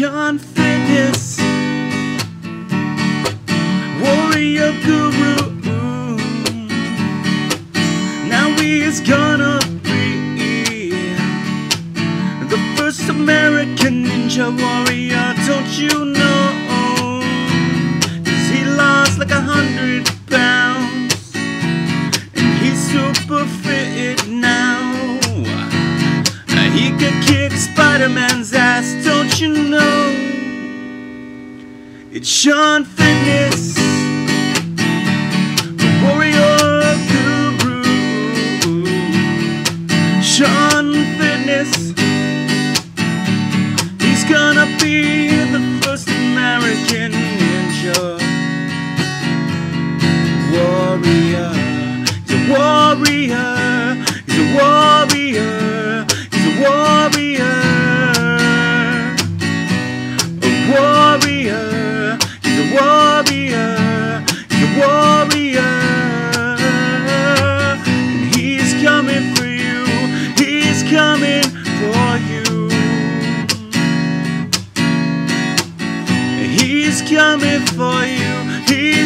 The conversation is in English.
Shawn Fitness, warrior guru. Now he is gonna be the first American ninja warrior, don't you know? Cause he lost like a hundred pounds and he's super fit now. He could kick Spider-Man's ass, you know? It's Shawn Fitness, he's coming for you. He's coming for you. He's coming for you. He's.